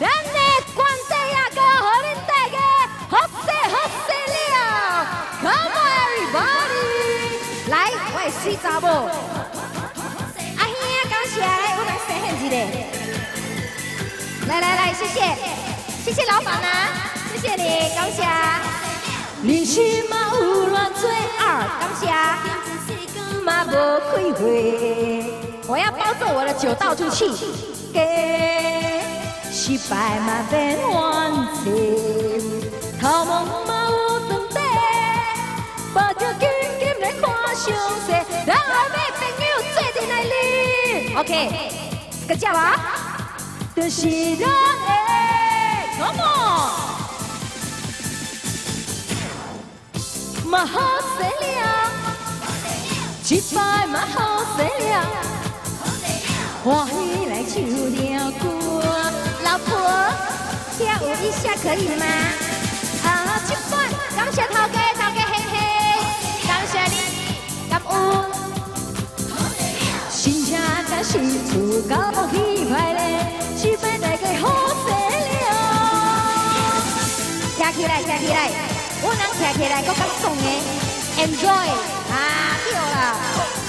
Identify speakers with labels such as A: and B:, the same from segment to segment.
A: 咱的关帝呀，哥，和恁大家好势好势了，Come on everybody，来，我的水查某，阿兄啊，感谢，来，我们先献一个，来来来，谢谢，谢谢老板啊，谢谢你，感谢。人生嘛有乱做二，感谢，嘛无开会，我要包着我的酒倒出去，给。失败嘛变完成，头毛嘛有长短，把着紧紧来看详细，让后尾朋友做阵来哩。OK，个叫啊，就是咱的，Come on，嘛好势了，失败嘛好势了，欢喜来唱歌。老婆，跳舞一下可以吗？啊，吃饭，感谢头家，头家嘿嘿，感谢你，感恩。新车甲新厝搞起快嘞，是要大家好势了。站起来，站起来，我能站起来，搁较爽的，enjoy，啊，对了。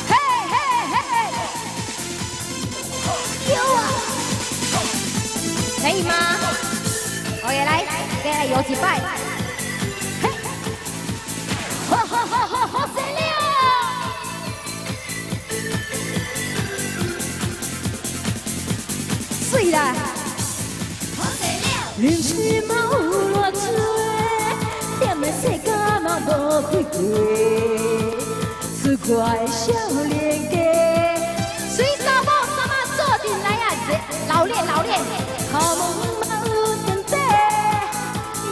A: 可以吗？OK，来，再来游几拜。嘿，好好好好好犀利哦！碎啦！好犀利！人生嘛有偌多，点的世界嘛无几多，自怪少年家。水沙包什么坐进来啊？老练老练。头毛嘛有长短，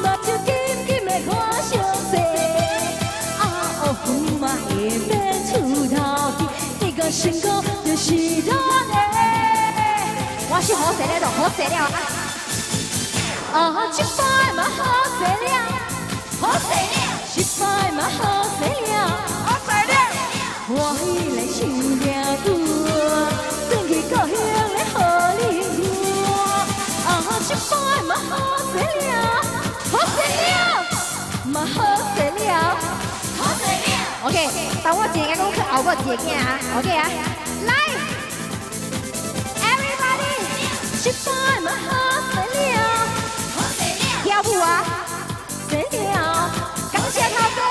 A: 目睭紧紧的看详细，啊哦夫嘛会变出头天，这个身高就是咱的。我是好势了，好势了啊！啊，一摆嘛好势了，好势了，一摆嘛好势了，好势了，我已来想了一摆嘛好势了，好势了，嘛好势了，好势了。OK，等我一个讲去后个一个啊，OK 啊，来，Everybody，吃饭嘛好势了，好势了，跳舞啊，势了，感谢头家，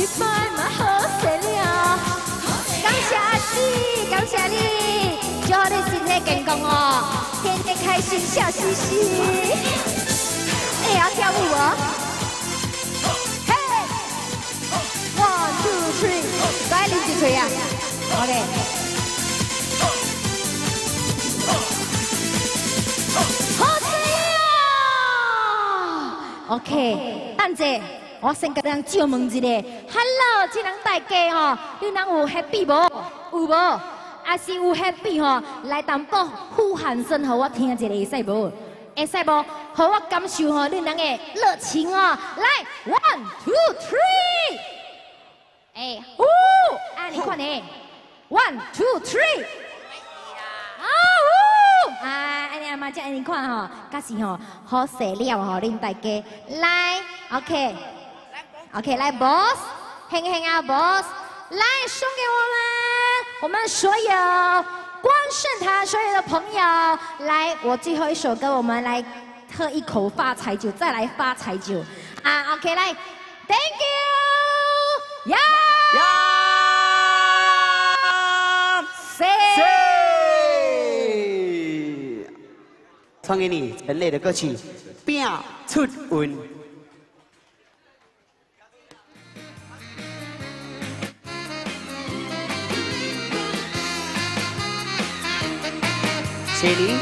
A: 一摆嘛好势了，感谢阿姊，感谢你，祝你身体健康哦，天天开心笑嘻嘻。哎呀，跳舞哦，嘿，one two three，来林子锤呀，OK，好势了，OK，蛋姐。我先甲人借问一下，Hello，这人大家吼，你人有 happy 无？有无？还是有 happy 吼？来淡薄呼喊声，互我听一下，会使无？会使无？互我感受吼，你人的热情哦。来，one two three，哎，呜，啊，你看呢？one two three，啊呜，啊，安尼阿妈安尼看吼，假是吼好势了吼，恁大家来，OK。OK，来，Boss，嘿嘿啊，Boss，来送给我们，我们所有光圣堂所有的朋友，来，我最后一首歌，我们来喝一口发财酒，再来发财酒啊，OK，来，Thank you，呀
B: 呀，谁？唱给你人类的歌曲，变出运。谢你，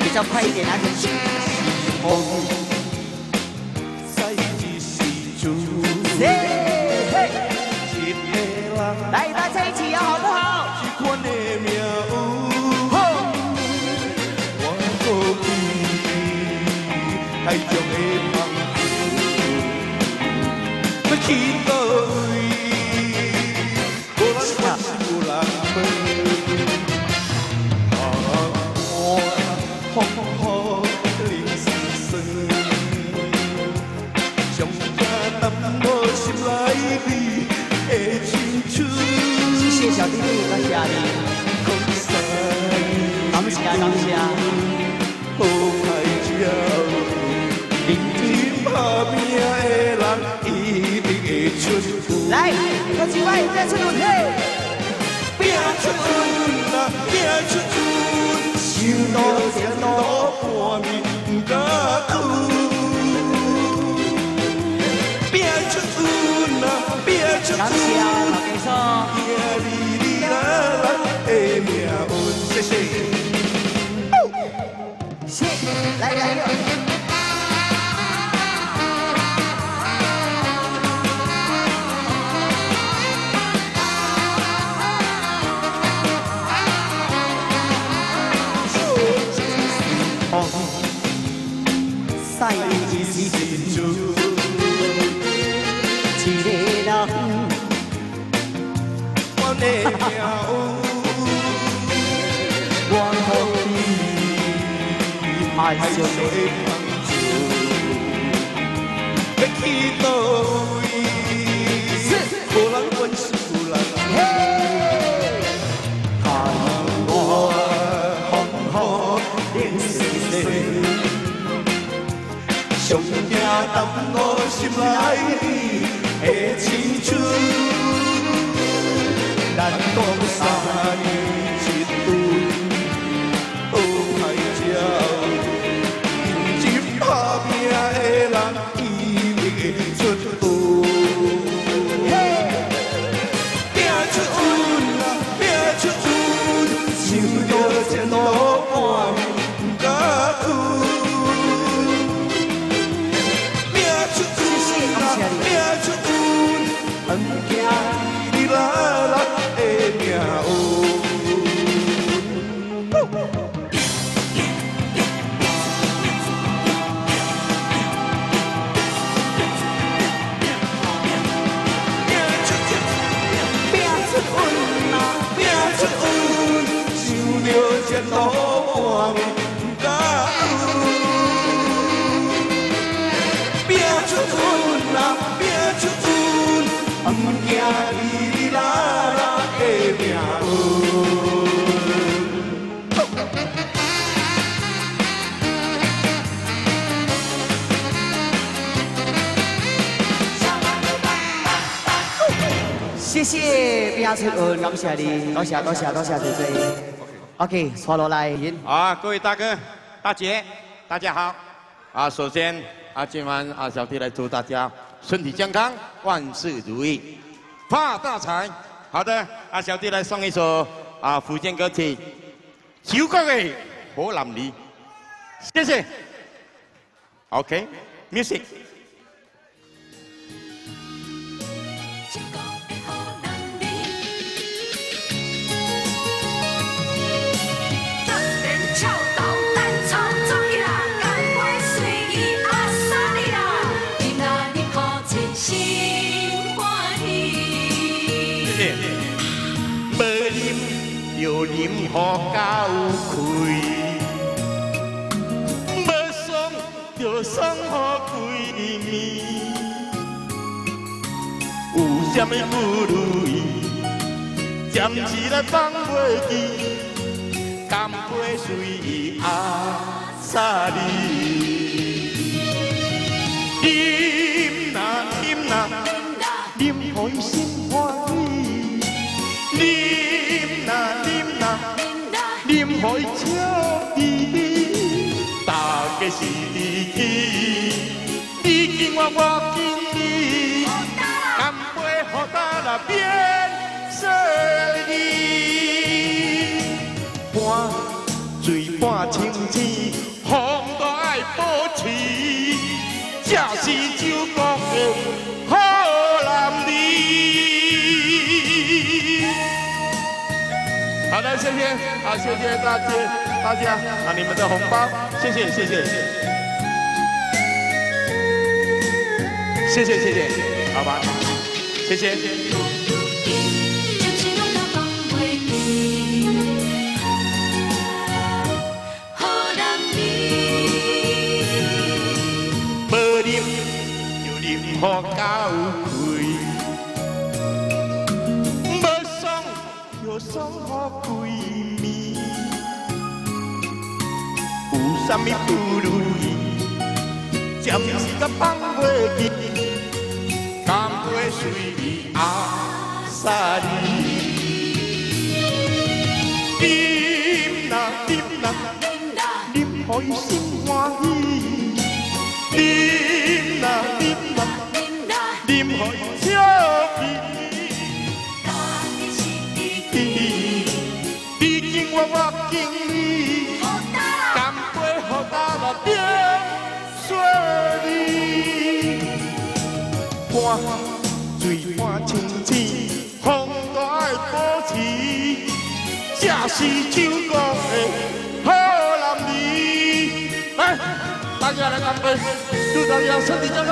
B: 比较快一点啊！来，大家一起摇好不好？我来，我一摆再出嘿，
C: 拼出运啊，拼出运，想到前路半暝不敢哭。拼出运啊，拼出
B: 感谢
C: 运，
B: 老给说。
C: 拼哩哩啦啦的命运，谢谢。
B: 来来来。爱
C: 海上
B: 上
C: 的
B: 你。
C: 朋友，要去倒位？无人管是有人
B: 看我风雨连世世，
C: 上惊担我心内不惊哩哩啦啦的命运。
B: 谢谢边出运，感谢你，多谢多谢多谢多谢。OK，坐落来，
D: 啊，各位大哥、大姐，大家好！啊，首先啊，今晚啊，小弟来祝大家身体健康，万事如意，发大财。好的，啊，小弟来送一首啊福建歌曲《小国的好男兒》，謝謝。OK，music。啉就啉好到開，要爽就爽好規暝。有啥物不如意，暂时来放袂记，干杯随意阿萨利。饮呐饮呐，饮互伊心啉互伊笑嘻嘻。大家是知己，你敬我，我敬你。干杯，好大那变色意，半醉半清醒，风都爱保持，这是酒国的谢谢，好，谢谢大家，大家啊，你们的红包，谢谢，谢谢，谢谢，谢谢，好吧，谢谢。
E: 就是拢甲放袂记，好男儿。
D: 无啉就啉好到开，无爽就就送予闺蜜。有啥物不如意，暂时甲放袂记，甘会随你阿萨里。啉啦啉啦，啉互伊心 si chiugo hola mi eh tagliare campe tu tagliare senti già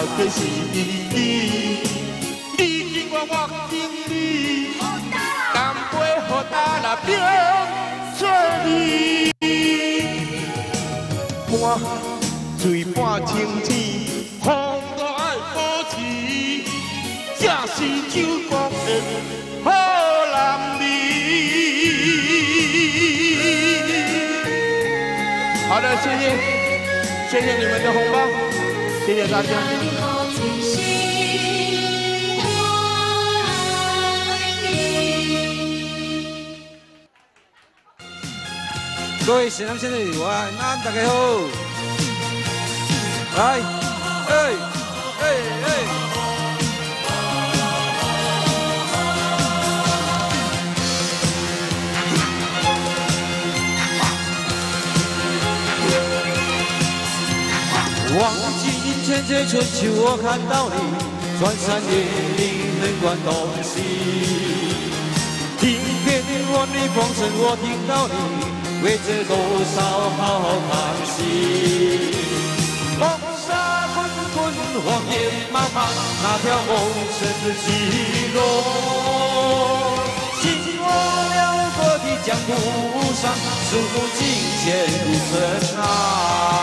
D: 大家是你，你敬我，我敬你，干杯互大家变顺利。半醉半清醒，风都爱保持。这是酒国的好男儿。好的，谢谢，谢谢你们的红包，谢谢大家。
F: 各位先生先生，晚安，大家好。来，哎，哎哎。忘记阴天这春秋，我看到你，穿山越岭能观东西。听遍万里风声，我听到你，为这多少好叹息。风沙滚滚，黄叶茫茫，那条梦甚至几落。紧握辽阔的江湖上，数不尽千古尘埃。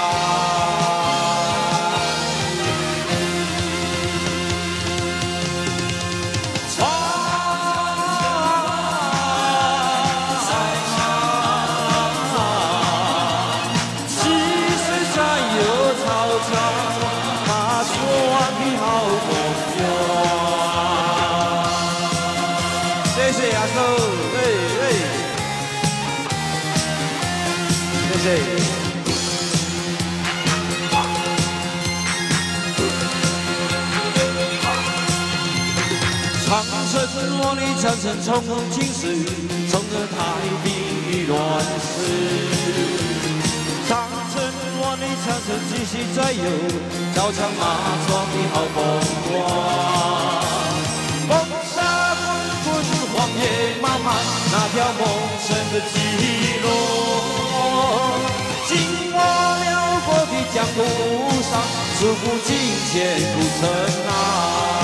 F: 长城从今时，从这太平与乱世。长城万里长城继续再有，刀枪马壮的好风光。风沙滚滚，黄叶漫漫，那条梦神的记落。紧握辽阔的江湖上，数不尽千古尘埃。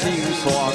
F: 谁与说？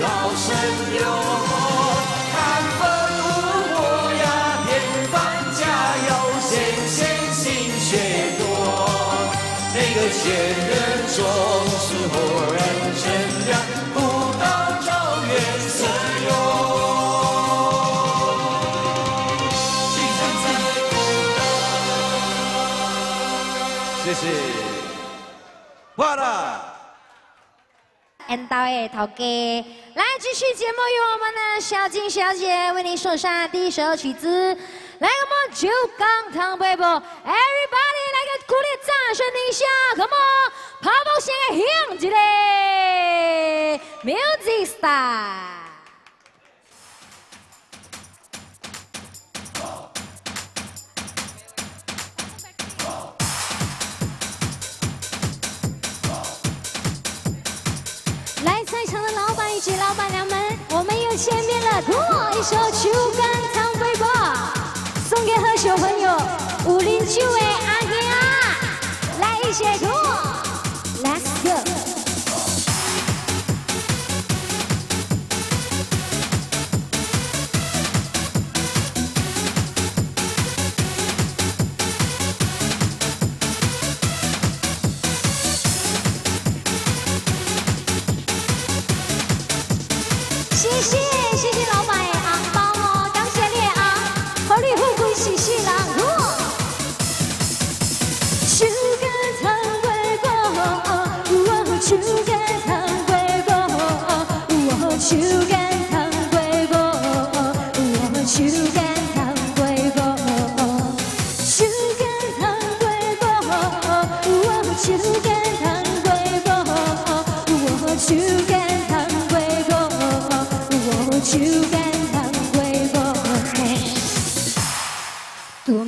F: 老神哟看风火呀平凡加油先先心血多。那个千人中是何人称呀不到周元生哟青山在不得谢谢挂了
A: anddoytokay 继续节目由我们的小金小姐为您送上第一首曲子。来我们酒干汤杯啵 everybody 来个鼓励掌声听一下 come on 跑步先响起来 music star 现场的老板以及老板娘们我们又见面了。图一首酒干倘卖无送给喝酒朋友武林聚的阿哥啊。来一起来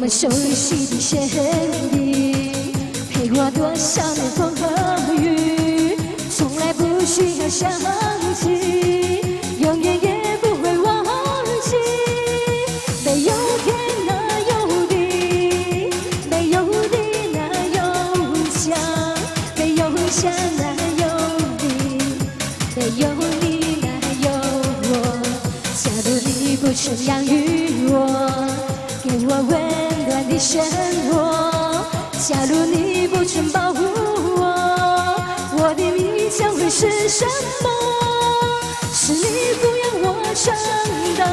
A: 多么熟悉的旋律，陪我多少年风和雨，从来不需要想起，永远也不会忘记。没有天哪有地，没有地哪有家，没有家哪有你，没有你哪有我。假如你不曾养育我，给我温的生活；假如你不曾保护我，我的命运将会是什么？是你抚养我长大，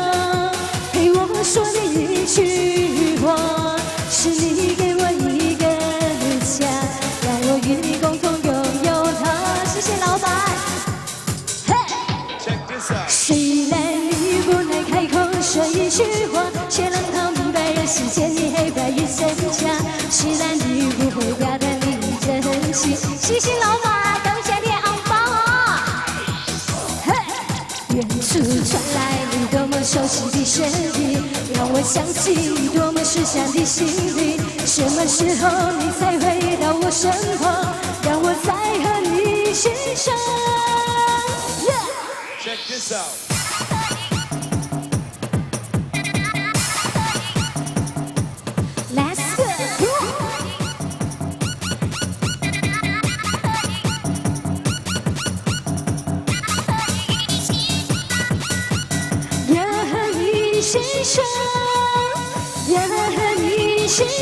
A: 陪我说第一句话，是你新，老板，感谢你红包哦！嘿，远处传来你多么熟悉的声音，让我想起你多么深藏的心灵。什么时候你才回到我身旁，让我再和你牵手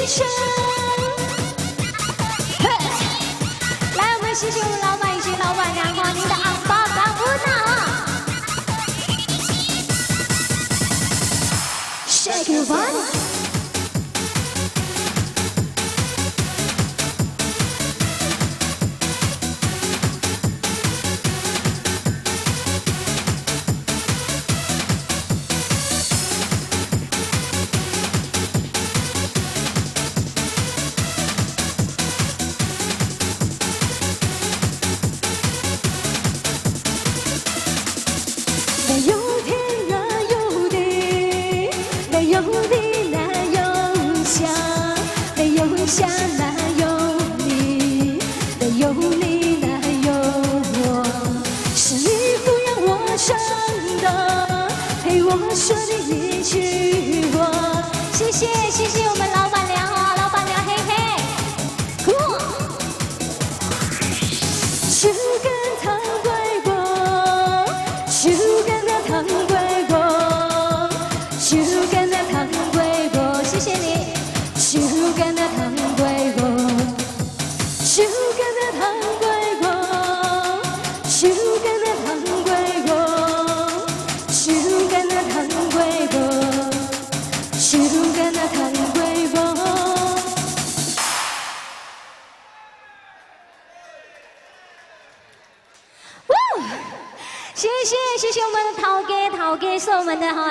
A: 一身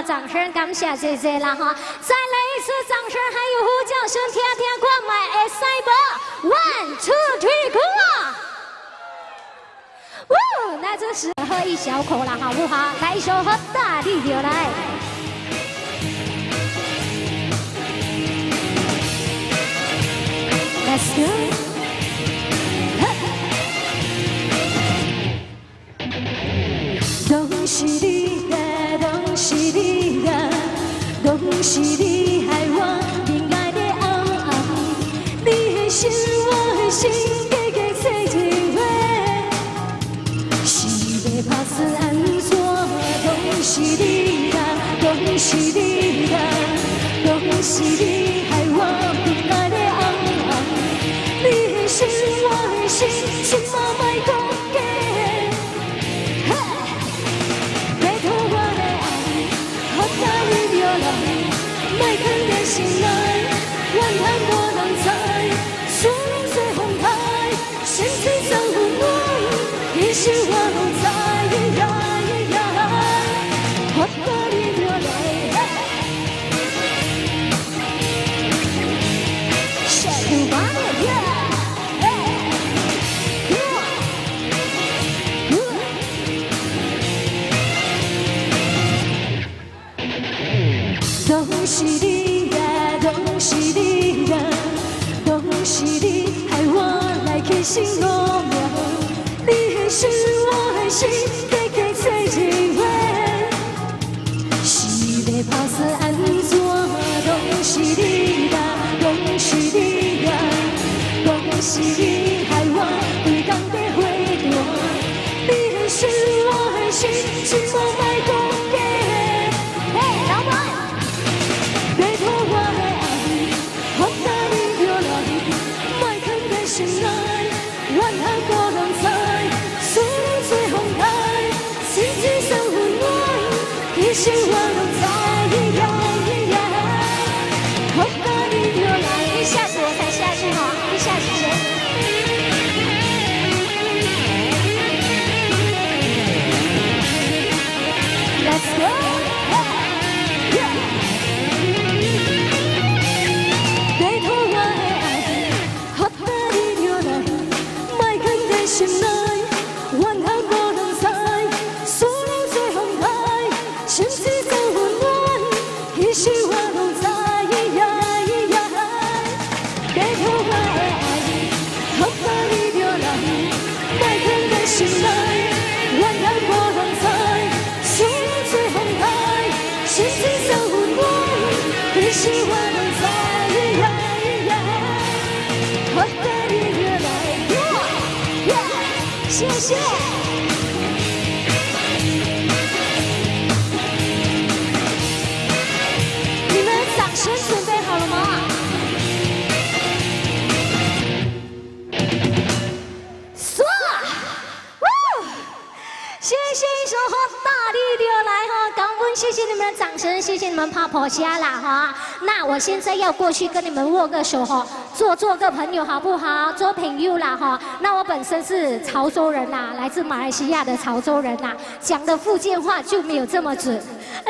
A: 掌声感谢谢谢啦哈，再来一次掌声，还有呼叫声，天天挂买哎赛博，one two three go！哇，那这时喝一小口了好不好？来一首喝大力的来。Let's go。东西里的是你的，都是你害我恋爱的暗暗。你的心，我的心，紧紧缠一位，是要怕是安怎？都是你的，都是你的，都是你害我恋爱的暗暗。你的心，我的心，心莫卖断。心我命，你的心我的心，加加做一回。是要打算安怎，都是你啦，都是你啦，都是你其实我拢知。好甲你落来，谢谢。
G: 谢谢你们的掌声，谢谢你们泡泡虾啦哈。那我现在要过去跟你们握个手哈，做做个朋友好不好？做朋友啦哈。那我本身是潮州人呐，来自马来西亚的潮州人呐，讲的福建话就没有这么准。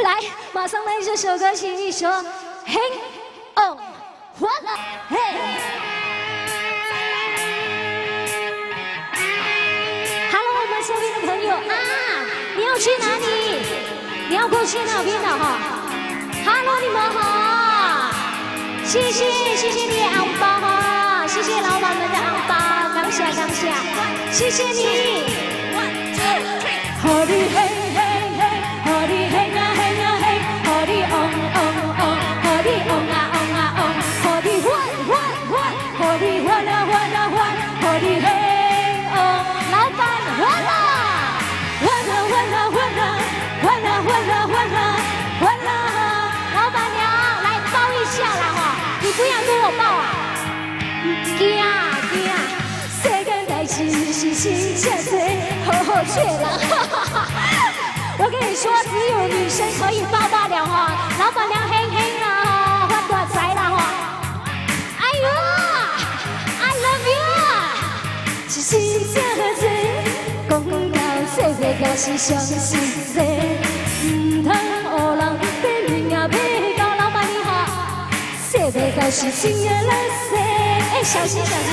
G: 来，马上来这首歌曲，一首嘿哦，欢乐嘿。Hello，我们身边的朋友啊，你要去哪里？你要过去那边的哈。Hello，你们好，谢谢谢谢你的红包哈，谢谢老板们的红包，感谢感谢，谢谢你。
A: 好你好好做人。
G: 我跟你说，只有女生可以抱大了哈，老板娘嘿嘿啦哈，发大财啦哈。哎呦，I love you。
A: 是真正多，讲到世界也是上实际，唔通学人变命也变
G: 高老板你好，
A: 世界就是真的垃圾。
G: 哎，小心小心。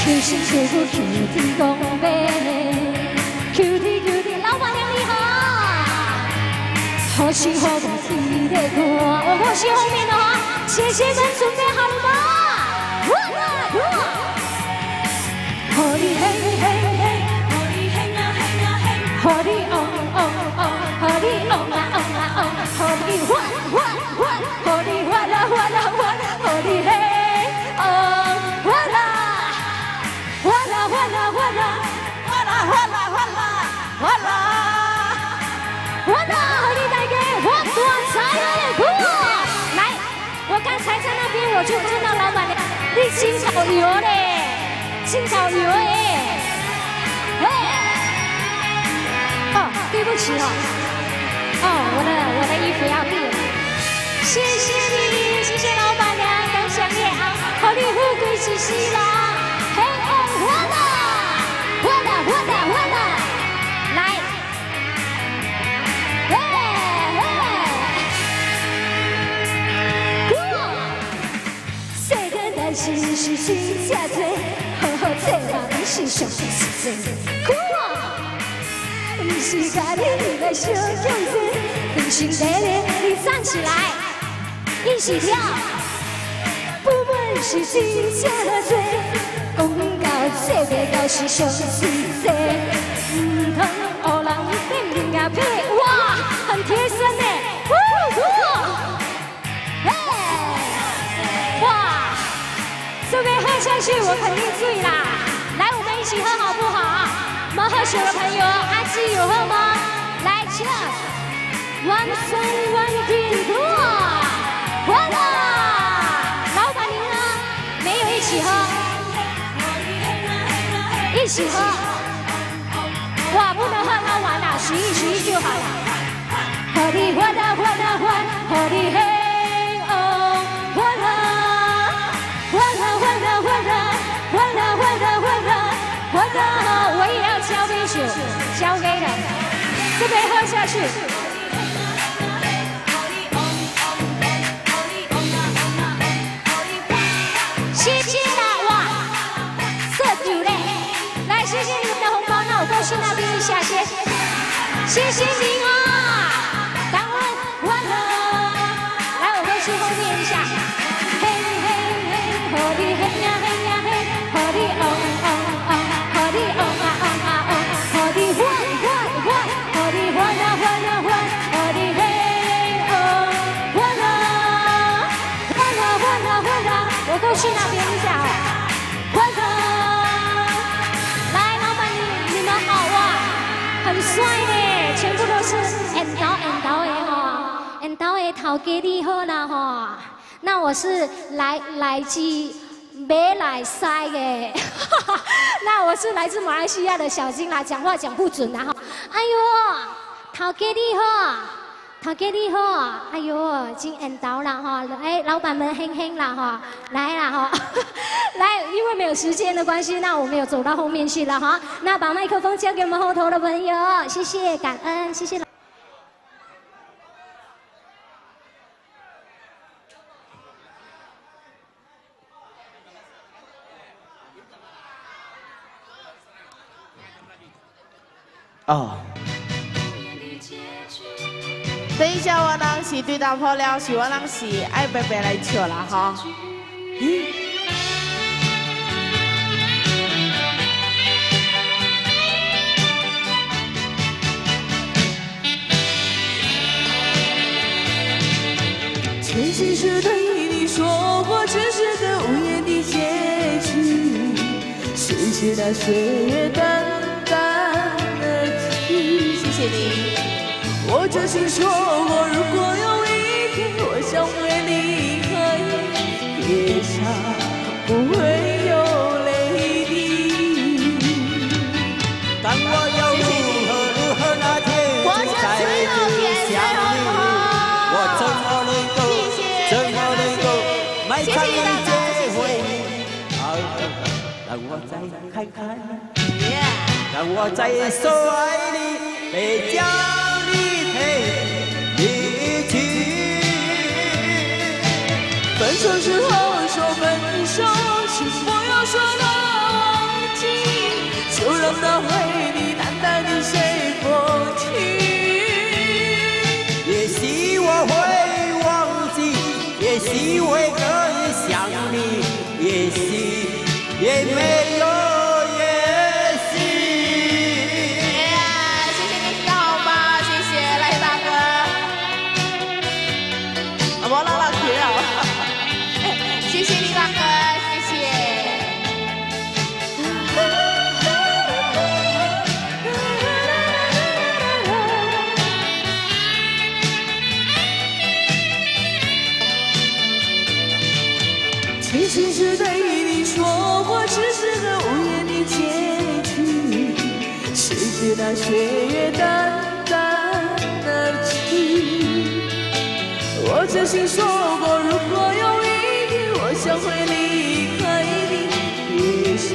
A: 求神求佛求天公伯
G: 好
A: 心好我天在看，我
G: 或许后面的话，谢谢们准备好了吗？
A: 好你嘿嘿嘿，好你嘿呀嘿呀嘿，好你哦哦哦，好你哦啊哦啊哦，好你欢欢欢，好你欢啦欢啦欢，好你嘿哦欢啦，欢啦欢啦欢啦，欢啦欢啦欢啦欢啦，
G: 欢啦，就看到老板娘，你青草牛嘞，青草牛哎，喂，哦，对不起哦，哦，我的我的衣服要掉了，谢谢你，谢谢老
A: 是真正多，好好做人是上实际。不是家己来小强者，天生地利
G: 你站起来，一起跳。
A: 不问是真正多，讲到这个就是上实际。唔通学人变人家配，哇，很贴身呢，下去我肯定醉啦。来，我们一起喝好不好？没喝酒的朋友，阿基有喝吗？来，Cheers，One song one drink，哇，欢乐。老板您呢？没有一起喝，一起喝。哇，不能换他玩啦，洗一洗一就好了。和你欢啊欢啊欢，和你嘿杯喝下去。谢谢啦，哇，色酒嘞，来谢谢你们的红包，那我过去那边一下先，谢谢你。好，给你好啦哈，那我是来来自马来西的，那我是来自马来西亚的小金啦，讲话讲不准啦哈，哎呦，头家你好。头家你好，哎呦，今恩到了哈，哎，老板们嘿嘿啦哈，来啦哈，来，因为没有时间的关系，那我们有走到后面去了哈，那把麦克风交给我们后头的朋友，谢谢，感恩，谢谢。
H: 哦，
I: 等一下，我人是对打破了，是我人是爱白白来笑啦哈。
A: 曾经是对你说过，只是个无言的结局，谁知那岁月淡。
I: 谢谢你。
A: 我真心说过，如果有一天我想会离开，别想不会有泪滴。
B: 但我要如何如何那天就再次想你，我怎么能够怎么能够埋藏你这回忆？让我再看看，让我再说爱你，别将你陪离去。
A: 分手时候说分手，请不要说那忘记，就让那回忆那岁月淡淡而去。我真心说过，如果有一天我想会离开你，别想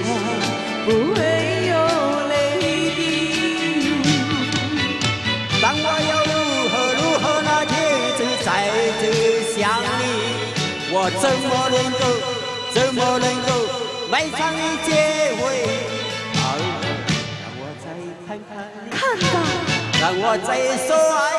A: 不会有泪滴。
B: 当我要如何如何那天就再次想你，我怎么能够怎么能够埋藏你这我再说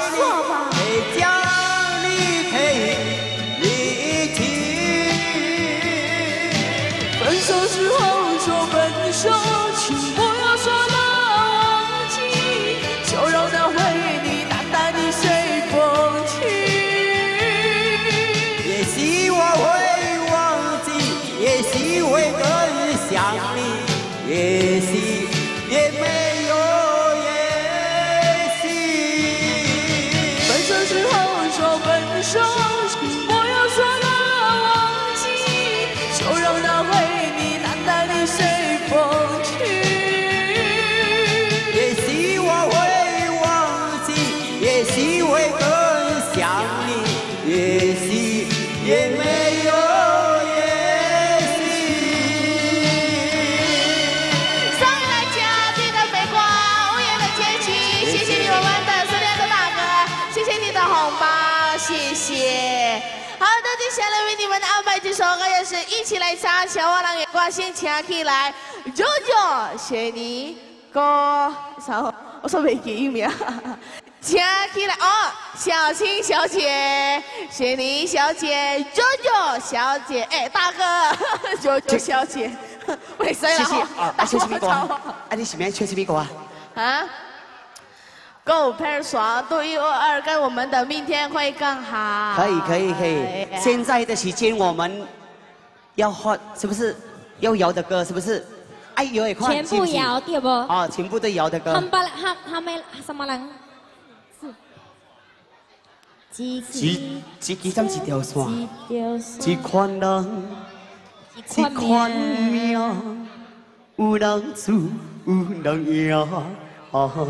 I: 这首歌也是一起来唱小黄人月光先请起来舅舅谢你哥，啥我说没记疫苗 请起来哦小青小姐谢你小姐舅舅小姐哎大哥 舅舅小姐为
B: 什么要唱大哥啊。你喜面吹气屁啊？
I: 啊？够配爽独一无二，跟我们的明天会更好。
B: 可以可以可以。现在的时间我们要换，是不是？要摇的歌，是不是？哎呦，快！
A: 全部摇掉不？
B: 啊，全部都摇的歌。
A: 喊把喊喊没什么人？
B: 几几几几根几条线？几几人？几圈鸟？乌能住乌能呀？啊几！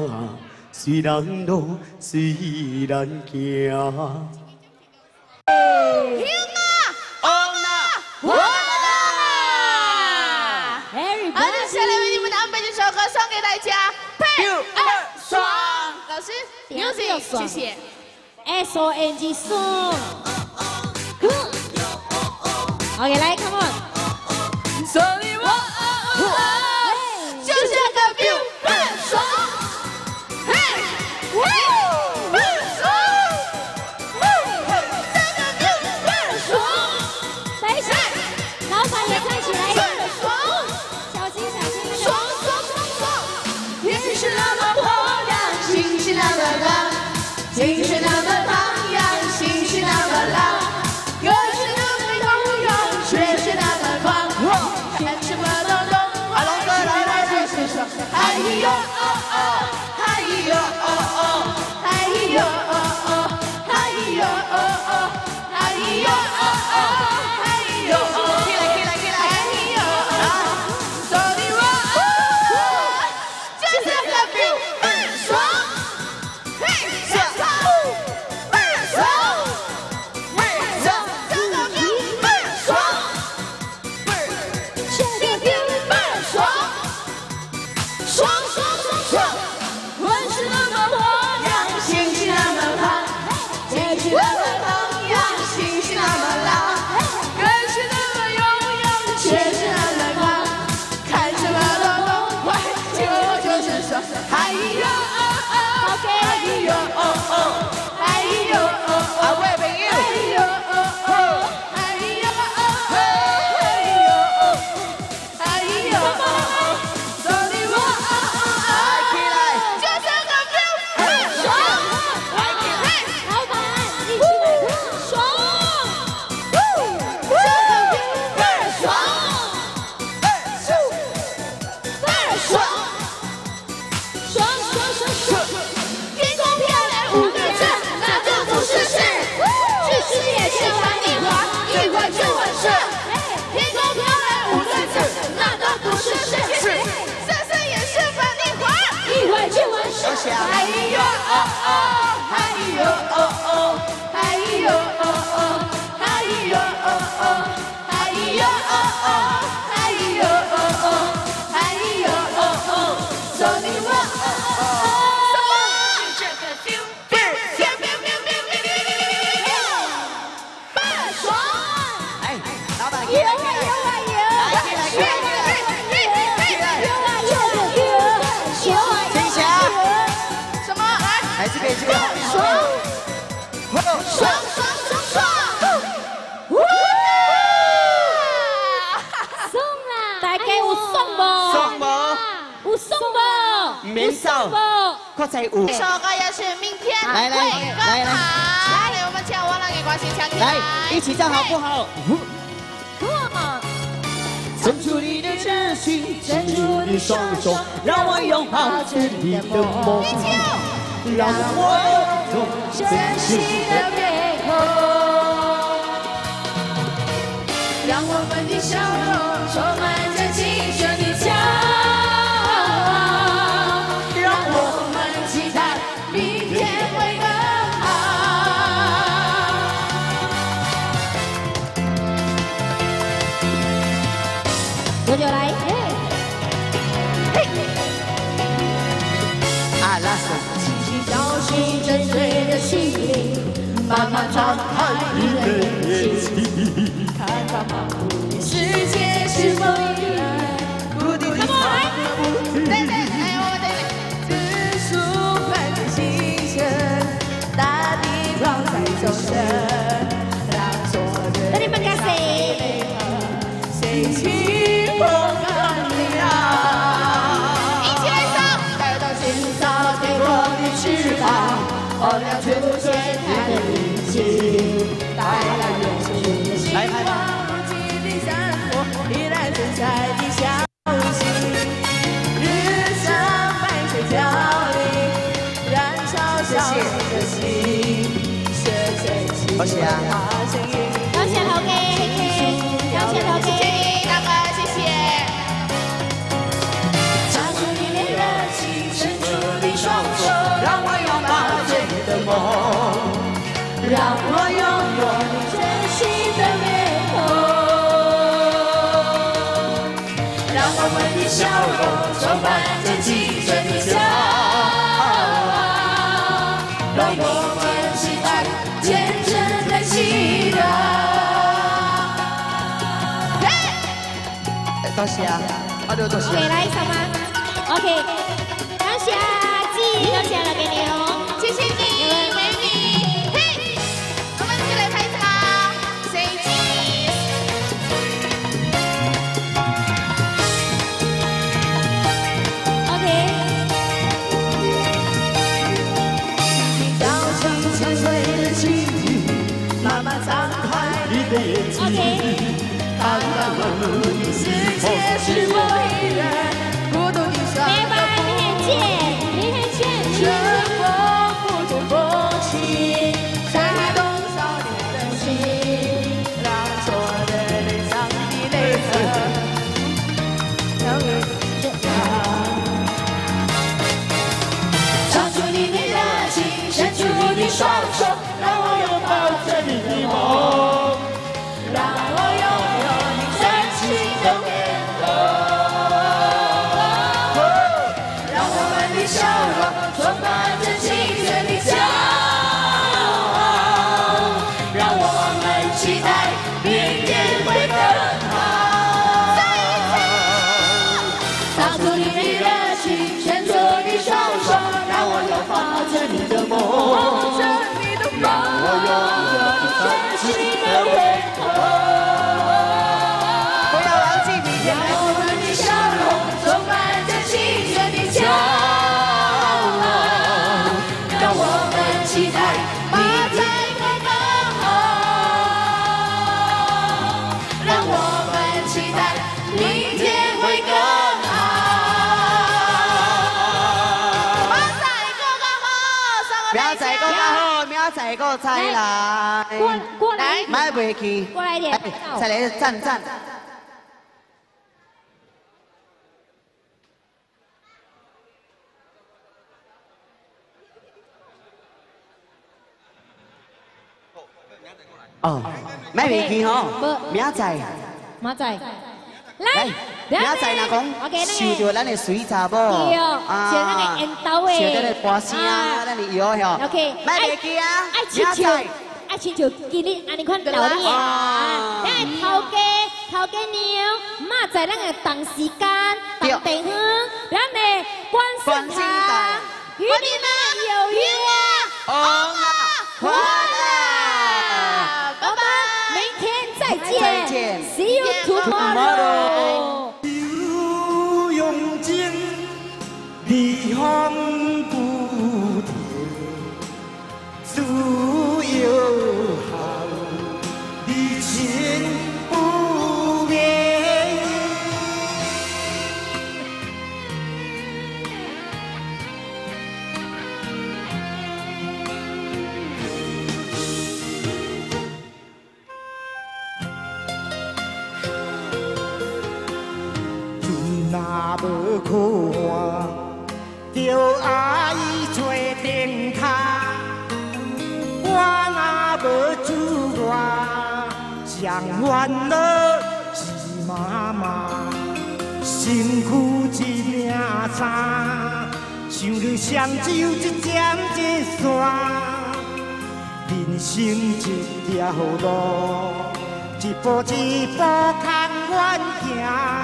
B: 虽然路虽然行。
I: 来为你们的贝这首歌送给大家。二老师 music 谢谢。
A: S O N G song。OK，来 come on
I: o o 我 Sunny, whoa, oh, oh, oh. 这首歌也是明天会更好。来来。我们唱完了给关心唱起来
B: 一起唱好不好？伸出你的真心伸出你双手让我拥抱着你的梦。让我拥有真心的面
J: 张开你的眼睛，看看茫茫的世界是否依然固定的在不停。对对，哎我对对。紫苏般的清晨，大地光彩重生，让所有人
A: terima kasih。
J: 谁清风干你啊！一起来唱，带到心上天空的翅膀，照亮全世真情
B: 多谢啊。
A: 多謝
B: 啊，多謝
A: OK，。来一首嗎？OK，
J: 也是我依然好，明
K: 仔
B: 個再來。
A: 過過來，
B: 買袂去。
A: 過來一點
B: 哎再来站站。哦，买袂去吼，明仔。
A: 明仔，
B: 来，
A: 來，
B: 明仔若講
A: OK，
B: 受到咱的水查某，
A: 對哦受咱的緣投的
B: 受咱的歌聲
A: 啊，
B: 咱的搖吼
A: OK，
B: 買袂去啊，
A: 愛親像
B: 明仔，
A: 愛親像今日安尼款道理啊，咱的頭家頭家娘，馬仔咱的同時間、
B: 對
A: 同地方，咱的關
B: 關心
A: 心他与，你们有緣啊！
B: 哦啊，快
A: tomorrow.
L: tomorrow. 无看，着爱找灯塔。我若无主我，上烦恼是妈妈，身躯一领衫，想着双手一针一线，人生一条路，一步一步空远行。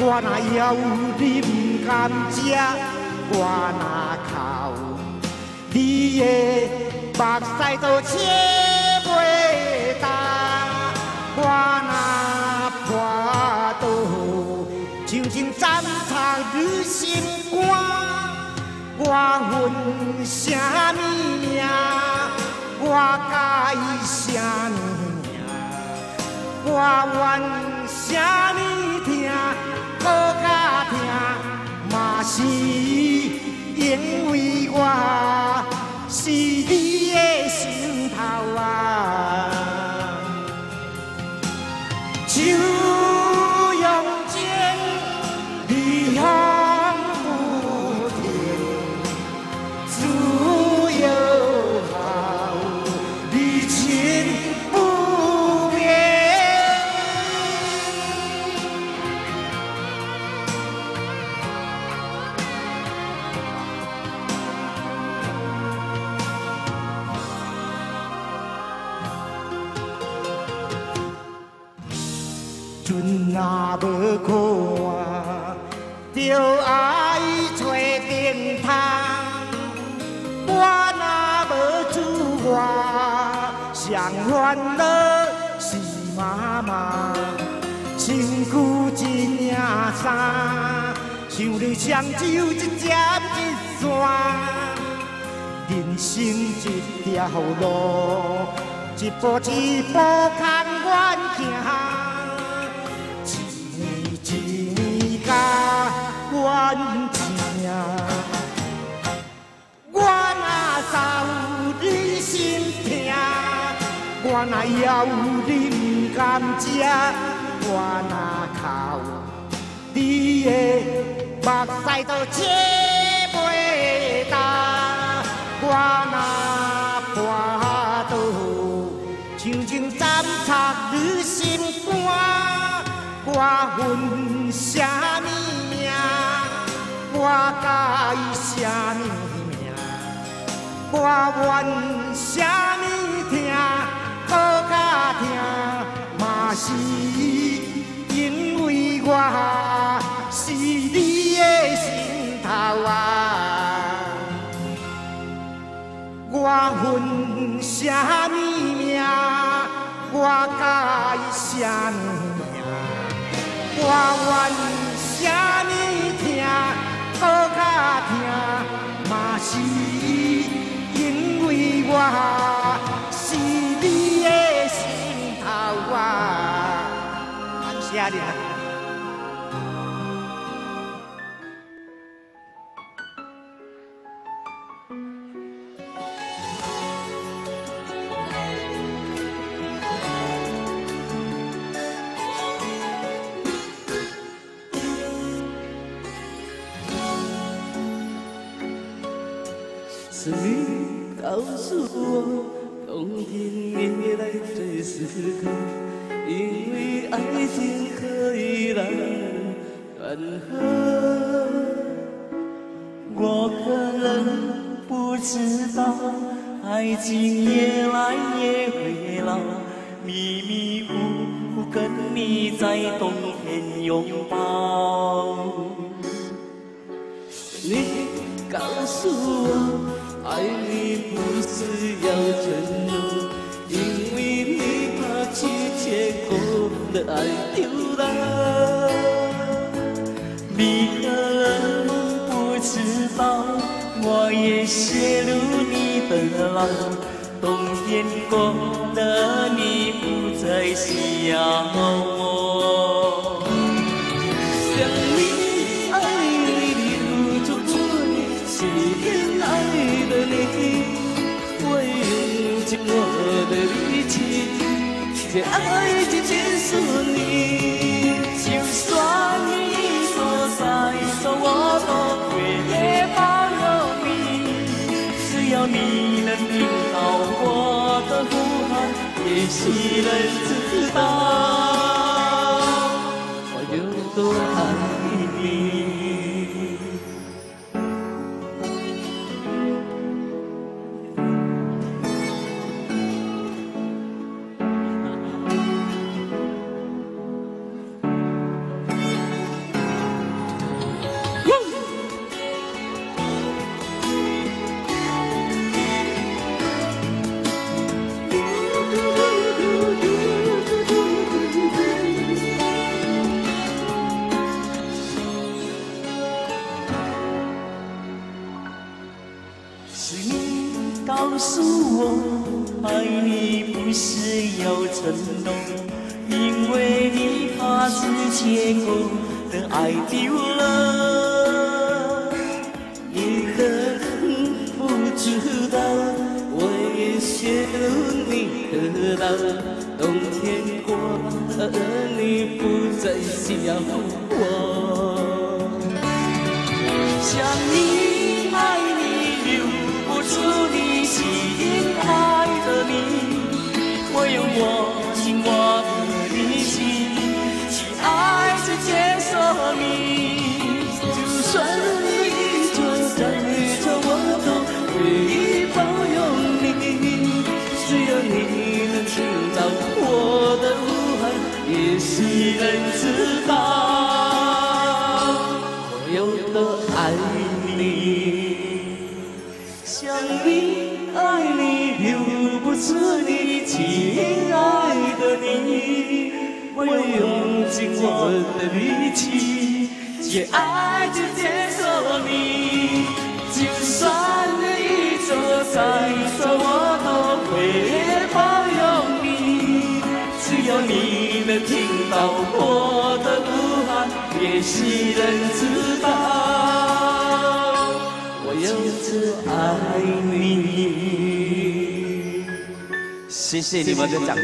L: 我若枵你不甘食，我若哭你的目屎都切袂干，我若破倒，就情斩插你心肝。我恨啥物命？我介意啥物命？我怨啥物疼？搁较疼，嘛是因为我是你的心头啊！若无看，着爱找灯塔。我若无主我，上烦恼是妈妈，身躯一领衫，想着双手一针一线。人生一条路，一步一步空远行。情，我若走你心痛，我若枵你不甘食，我若哭你的目屎都切袂干，我若破倒，像情斩插你心肝。我恨啥？我介啥物命？我怨啥物疼？搁较疼，嘛是因为我是你的心头啊！我恨啥物命？我介意啥物命？我怨啥物，搁较疼，嘛是因为我是你的心头啊！感谢你
J: 告诉我，冬天也来最适合，因为爱情可以让人暖和。我可能不知道，爱情也来也会老，迷迷糊糊跟你在冬天拥抱。你告诉我，爱你不是要承诺，因为你怕去结果的爱丢了。你可能不知道，我也陷入你的牢，冬天过了，你不再需要我。
F: 的力气，世间任何一切，尽你。就算你一说再说，我都会也包容你。只要你能听到我的呼喊，也许能知道。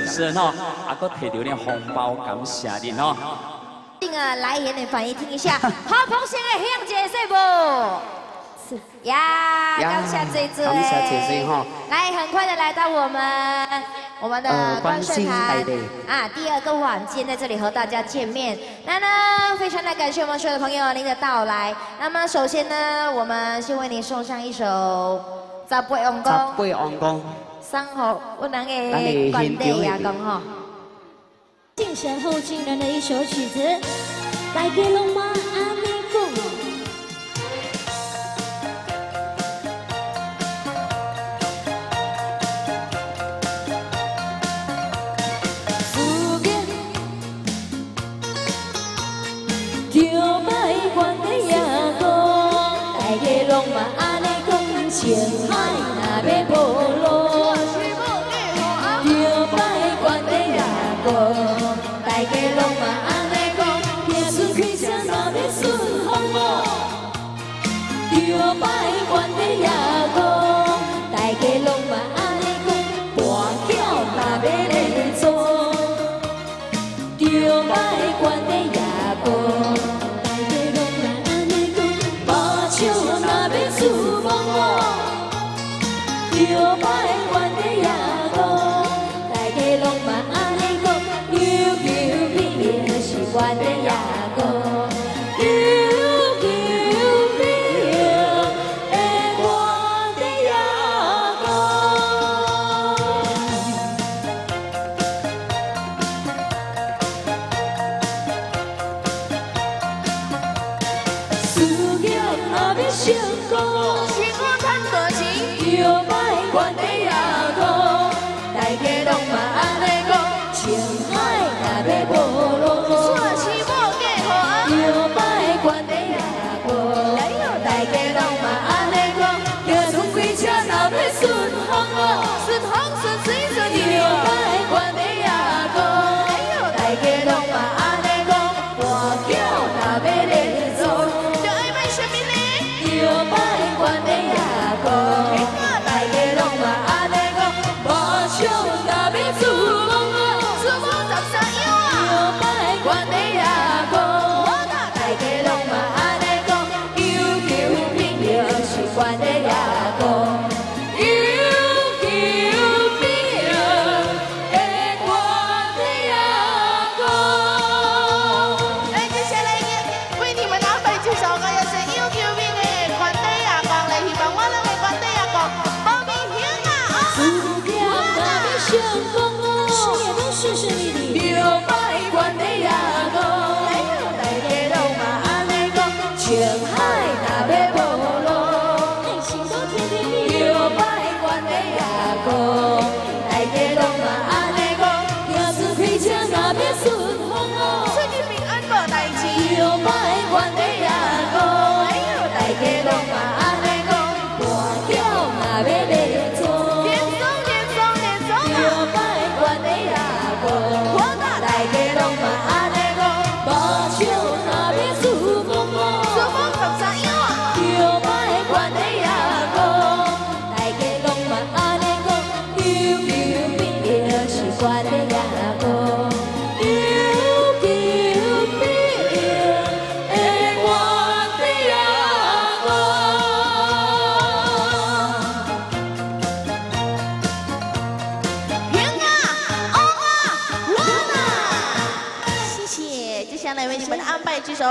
F: 是喏，阿哥摕着咧红包感谢你喏。
A: 定啊来演的反应听一下，好捧心的向姐，是不？是呀，感谢姐姐。
B: 感谢姐姐哈。
A: 来，很快的来到我们我们的观
B: 众
A: 台啊，第二个晚间在这里和大家见面。那呢，非常的感谢我们所有的朋友您的到来。那么首先呢，我们先为您送上一首《扎
B: 背红歌》。
A: 山吼，我拿
B: 个
A: 关帝爷讲吼。
I: 前神后后人的一首曲子，
M: 带给
I: 侬嘛安尼讲，就关帝，
J: 情
I: 爱。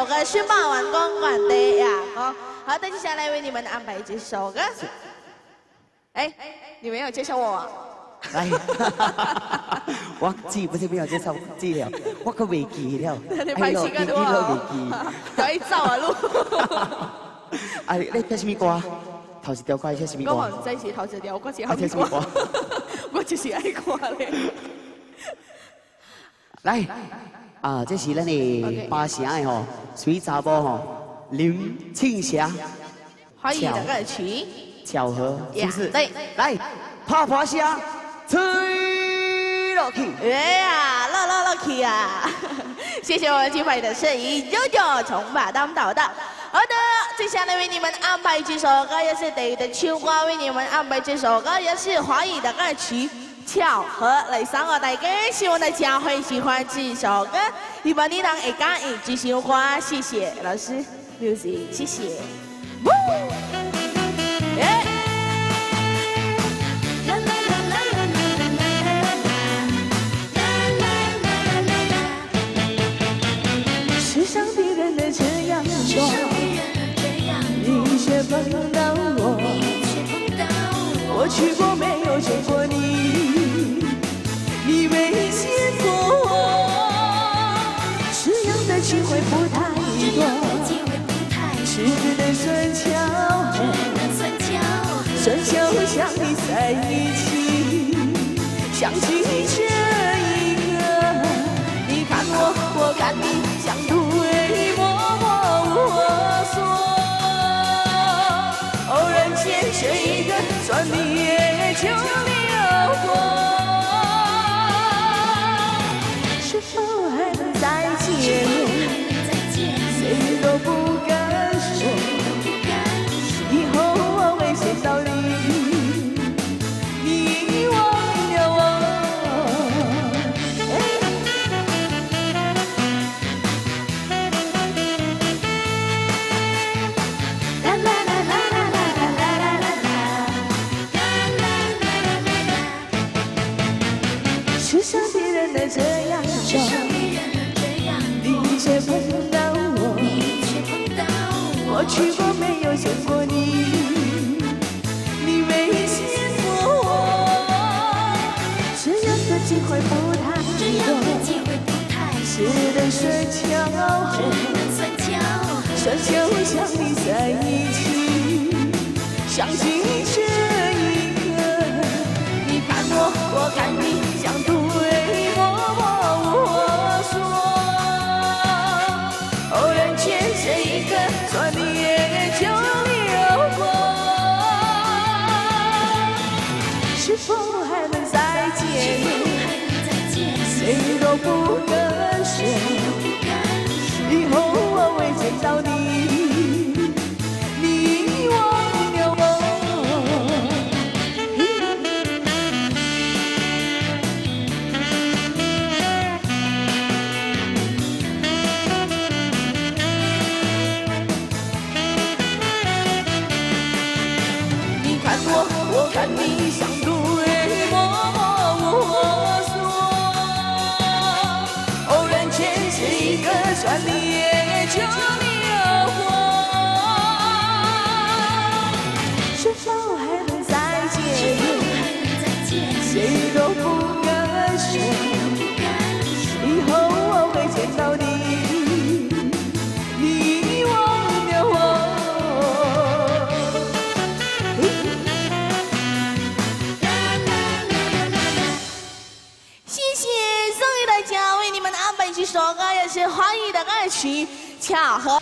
I: 首歌《是霸王公馆的呀》哦。好的，接下来为你们安排这首歌。哎，你没有介绍我啊？
B: 来，我记不是没有介绍记了，我可未记了。
I: 你拍
B: 你
I: 多啊
B: 你？
I: 可以走啊，路。
B: 哎，你听什么歌？头一条歌听什么歌？
I: 我唔知是头一条，我是
B: 听什么歌？
I: 我就是爱看咧。
B: 来，啊，这是咱的巴城的吼，水查某吼，林青霞，
I: 欢迎大家的曲。
B: 巧合是不是？
I: 对，
B: 来，拍拍声，吹落去。
I: 哎呀，落落落去啊！谢谢我们金牌的摄影舅舅从马当导的。好的，接下来为你们安排这首歌，也是第一的秋瓜为你们安排这首歌，也是华语的歌曲。巧合来送我大家，希望大家会喜欢这首歌。希望你能会感应这首歌，谢谢老师，music，谢谢。耶！
J: 世上的人都这样说，你却碰到我，我去过没有见过你，机会不太多，吃的算巧，算巧想你在一起，想起这一刻，你看我，我看你，去我没有见过你，你没见过我，这样的机会不太多，只能算巧，算巧想你在一起，相信这一刻，你看我，我看你。
I: 大
J: 河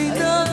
J: 你的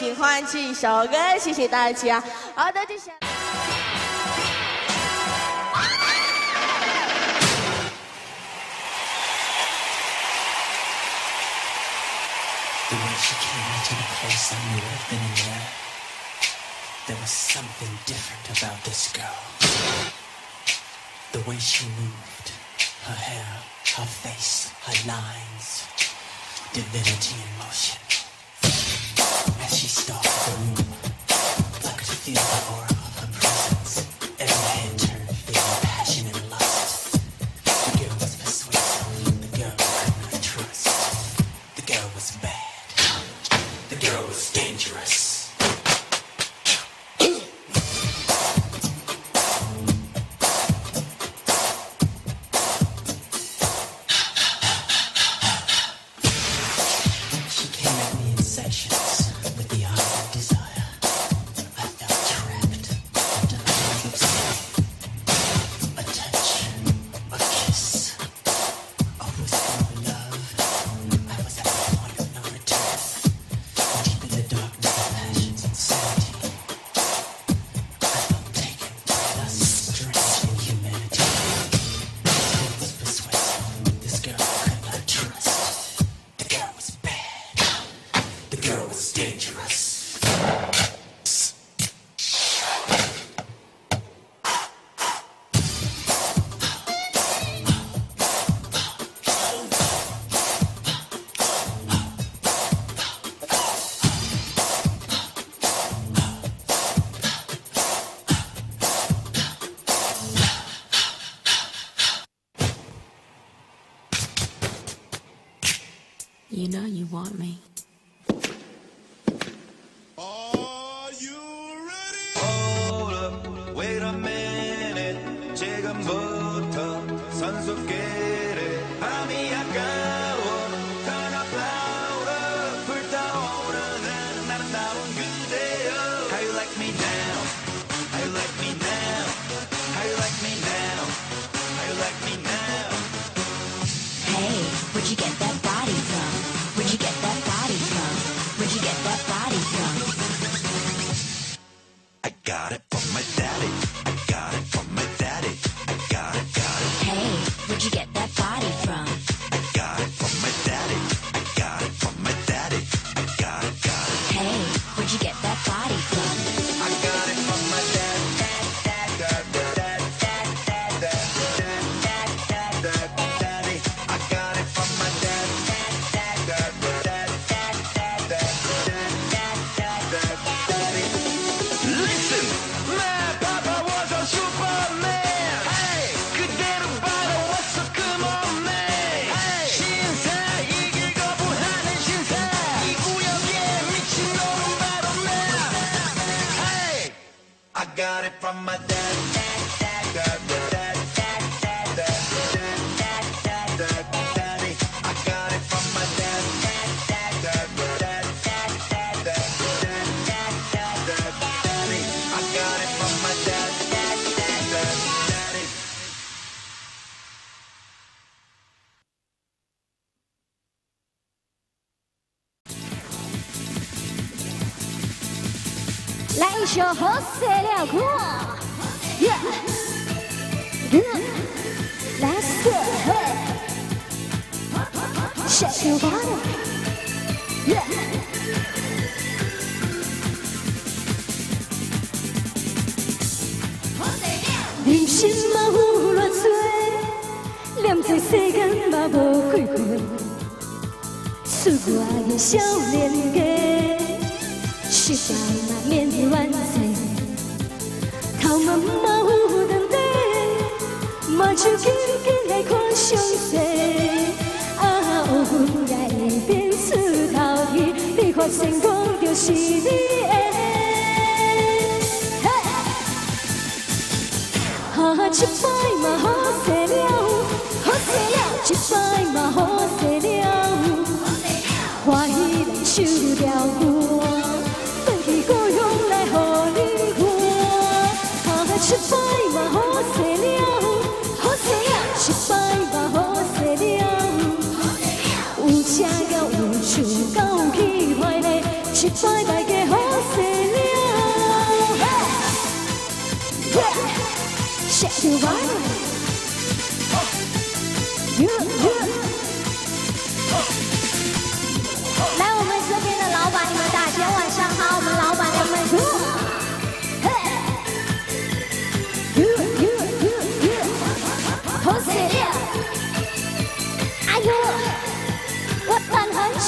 N: The way she came into the place I knew I'd been in there, there was something different about this girl. The way she moved, her hair, her face, her lines, divinity in motion. What could
O: you
A: feel for?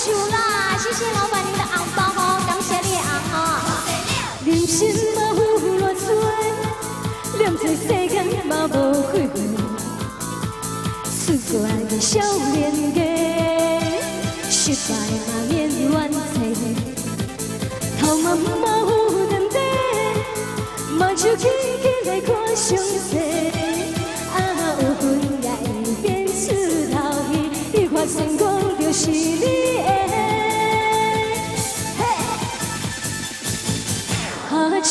A: 等很久啦，谢谢老板您的红包哦，感谢你的红哦。
E: 人生嘛有偌多，念这世间嘛无几回，出我的少年家，失败嘛免怨气，头毛嘛有长短，嘛就紧紧来看详细，啊有份也会变出头去，你发现讲就是你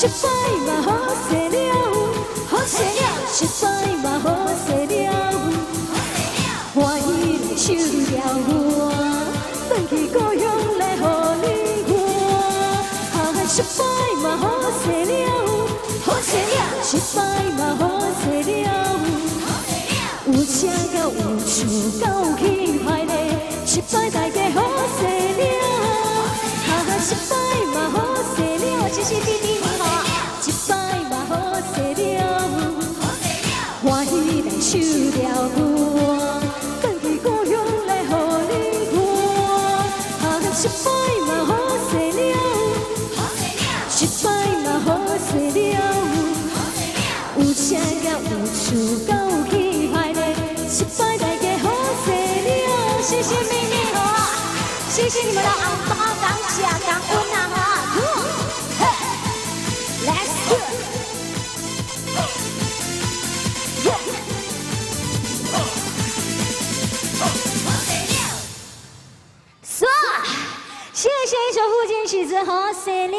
E: should find my home. 是《好
A: 水了》，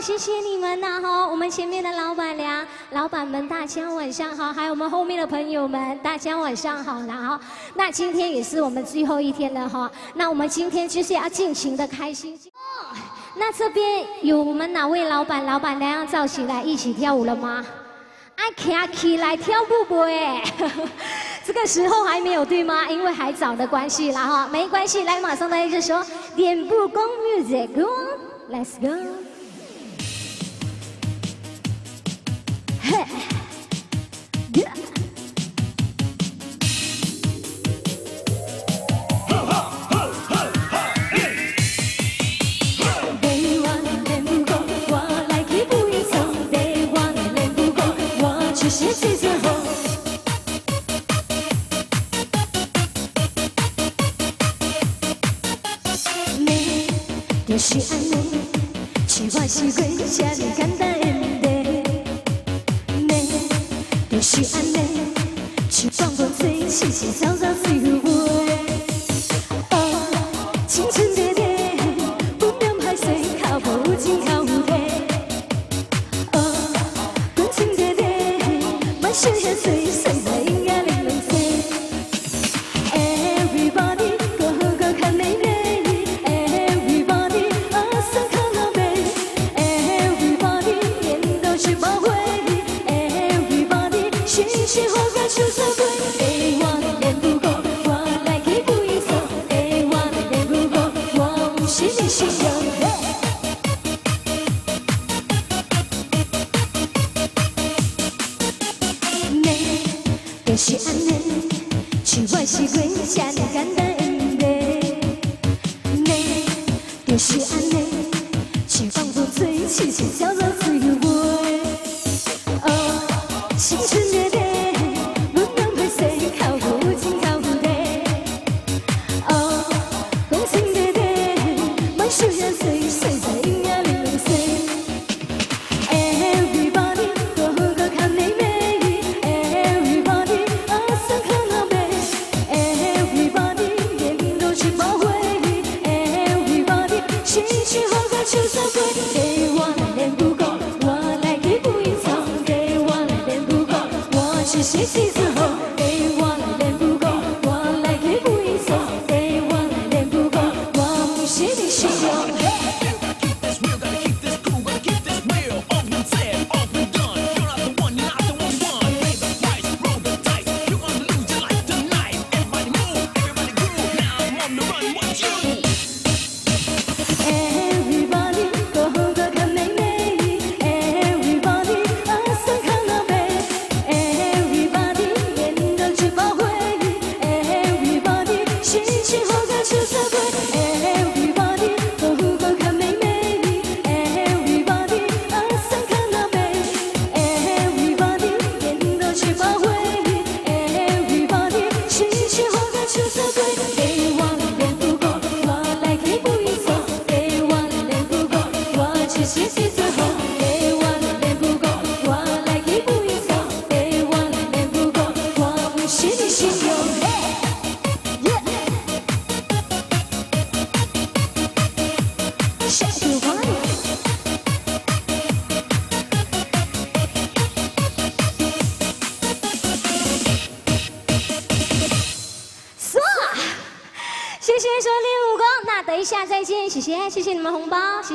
A: 谢谢你们呐哈！我们前面的老板娘、老板们，大家晚上好，还有我们后面的朋友们，大家晚上好啦哈！那今天也是我们最后一天了哈，那我们今天就是要尽情的开心。哦，那这边有我们哪位老板、老板娘要造起来一起跳舞了吗？阿 K 阿 K 来跳舞不？哎，这个时候还没有对吗？因为还早的关系啦哈，没关系，来马上来就说脸部公嘿，
E: 哈，哈，哈，哈，嘿。地上的天空，我来去飞上；地上的天空，我就是西施虹。你要是爱我。是规这是简单的问题你就是爱你
O: 请放肆自信小小事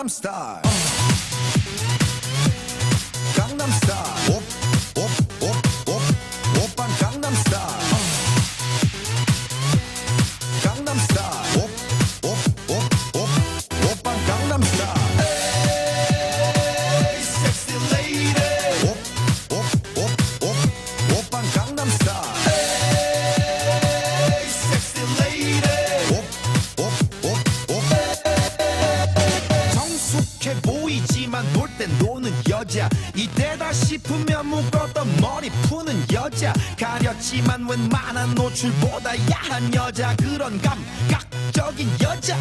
O: I'm star. 하지만 웬만한 노출보다 야한 여자 그런 감각적인 여자.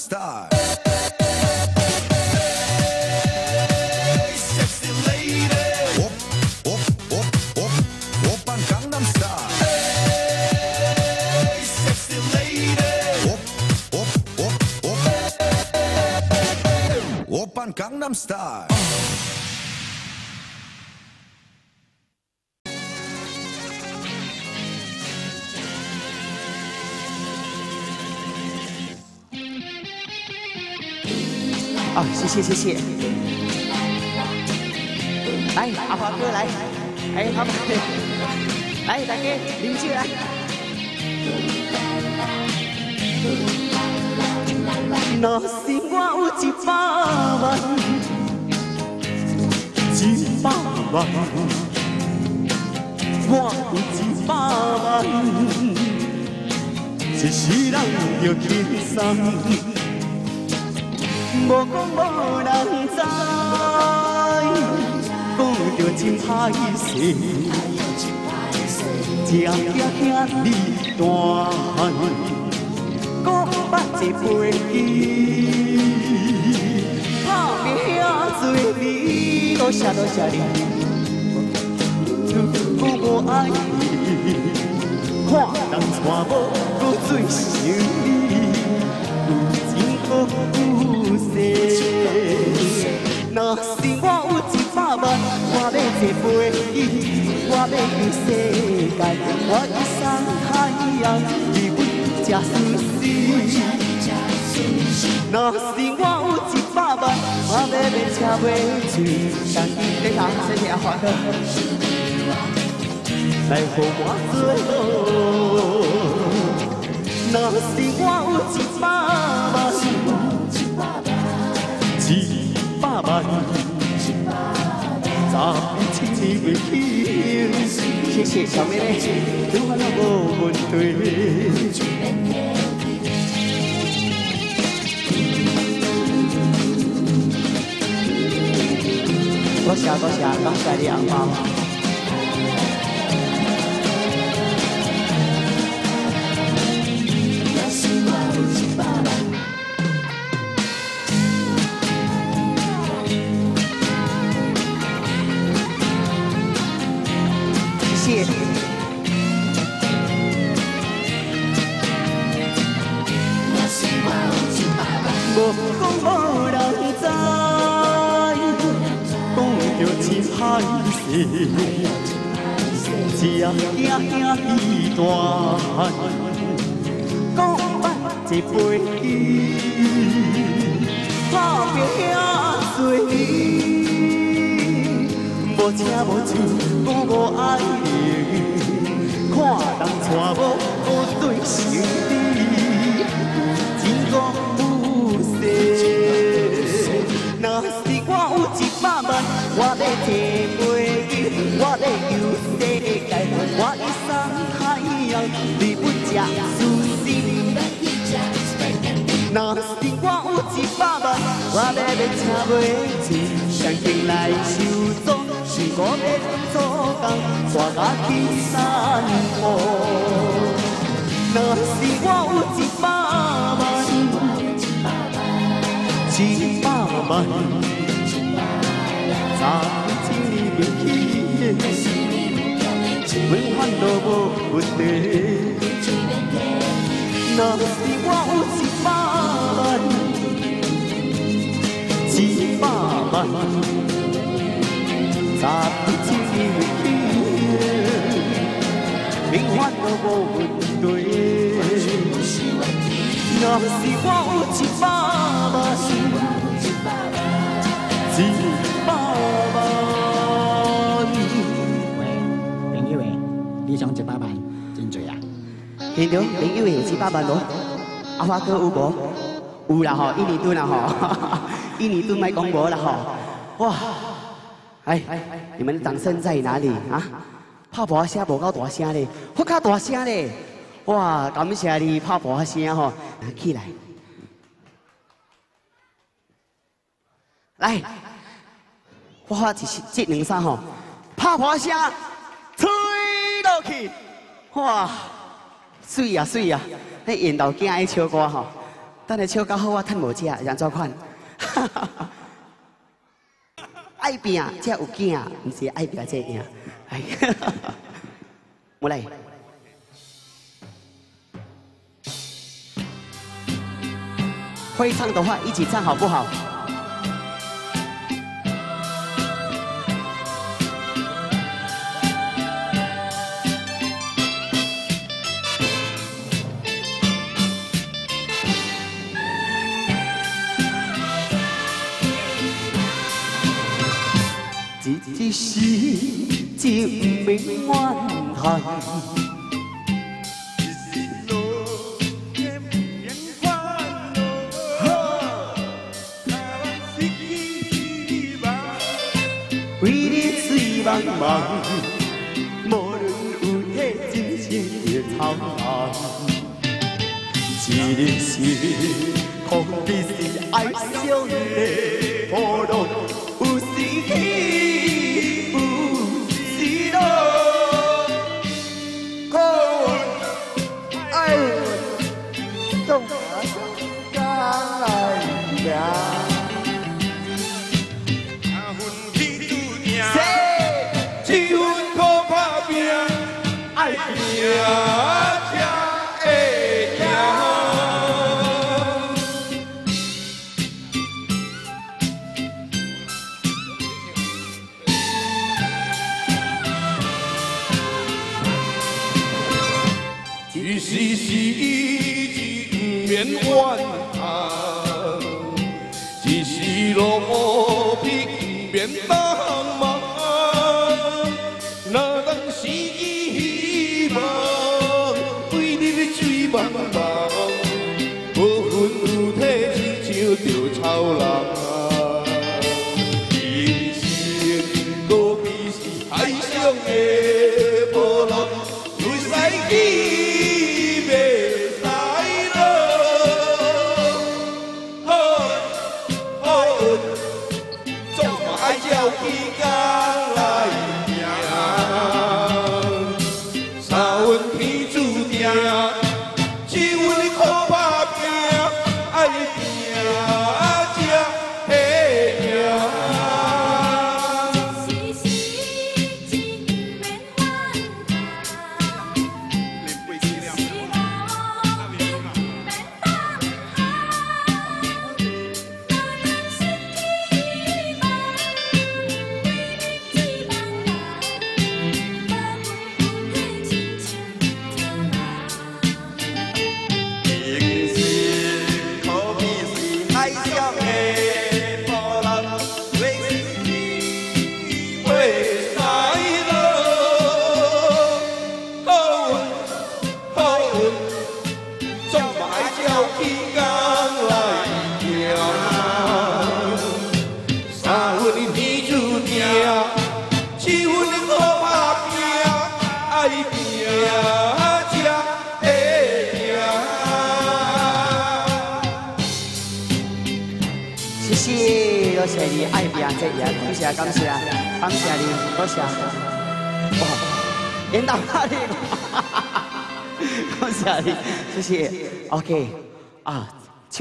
O: star. Gangnam
B: Style. 谢谢谢谢。来，阿华哥来，哎，他们来，大家领进来。若是我有一百万，一百万，我有一百万，一世人着轻松。无讲无人知，讲着真歹势，只惊兄你大汉，讲捌一飞机，拍拼遐多你，多谢多谢你，如果我爱你，看人娶某搁最想你，有钱搁有势。若是我有一百万，我要坐飞机，我要游世界，我一生海洋，日本吃寿司。若是我有一百万，我要买车买厝，当伊你好，谢谢阿华哥，来互我做好。若是我有一百百万，十千年未起，谢谢小妹妹，对我那无问题。多谢多谢，感谢你红包。歹势，只惊兄弟大汉，讲捌一飞机，拍拼遐多年，无车无厝，无爱你，看人娶某搁对想你，有钱搁有势。若是我有一百万，我要坐你不吃寿司。若是我有一百万，我要买车买厝，相亲来收租，是我要做工，带我去散步。若是我有一百万，一百万，十千年未起，永远都无问题。若是我有一百万，一百万，十千年未起，永远都无问题。若是我有一百万，一
P: 你想一百万真多啊？
B: 现场朋友有一百万无？阿花哥有无？有啦吼，一年吨啦吼，一年吨卖讲无啦吼。哇，哎，你们的掌声在哪里啊？拍破声无够大声咧，发较大声咧。哇，感谢你拍破声吼，拿起来，来，我发一这两声吼，拍破声，去，哇！水啊水啊，迄缘投囝爱唱歌吼，等下唱较好我趁无食，让怎款？爱拼才有囝，毋是爱拼才赢。哎，我来。会唱的话，一起唱好不好？一时只免怨叹，为你水茫茫，无论有体真情的苍茫，一日是恐比是爱上的波浪，有时起，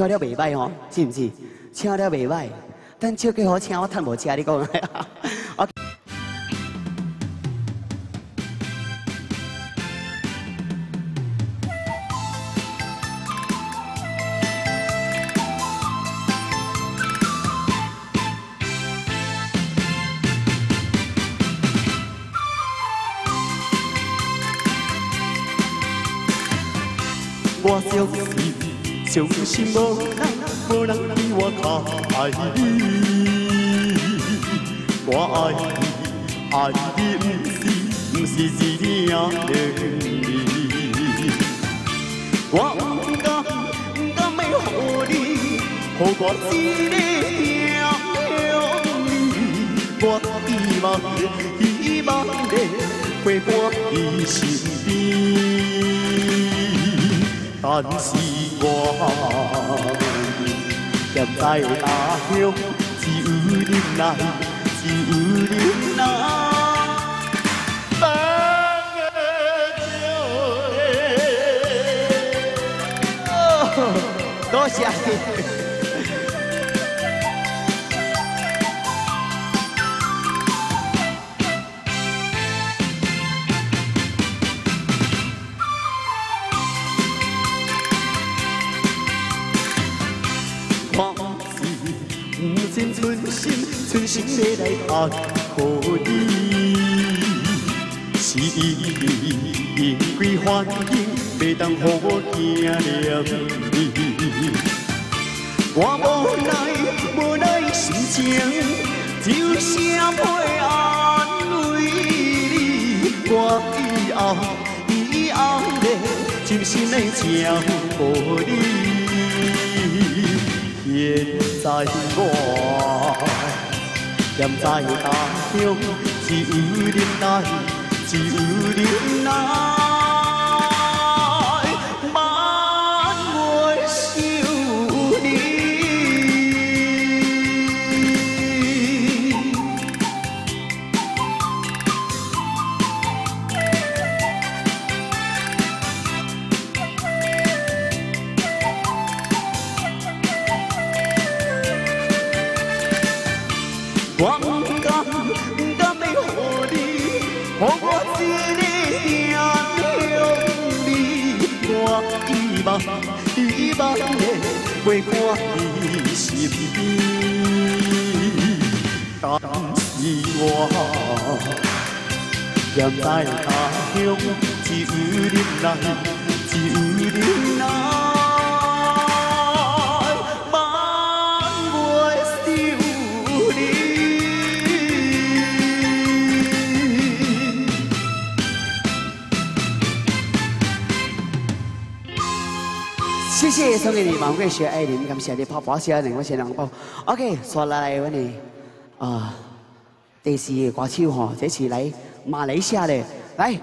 B: 了袂歹哦，是不是？唱了袂歹，但唱几好听，我趁无吃你讲。我相信伤心无人，无人比我较爱你。我爱你，爱你不是不是一领两你。我不敢不敢要予你，予我一个命你。我希望希望你陪伴你身边。但是站在他乡，只有忍耐，只有忍耐。多谢心要来拍予你，是因为环境袂当予我惊念你。我无奈无奈心情，只有声配安慰你。我以后以后咧，真心来照顾你。现在我站在他乡，只有忍耐，只有忍耐，站在他乡，只有忍耐，只有忍耐。万袂想你。谢谢送给你王贵雪爱玲，感谢你泡泡小两个小两包。OK，说来阮的啊，第四个歌手吼，这次来马来西亚的，来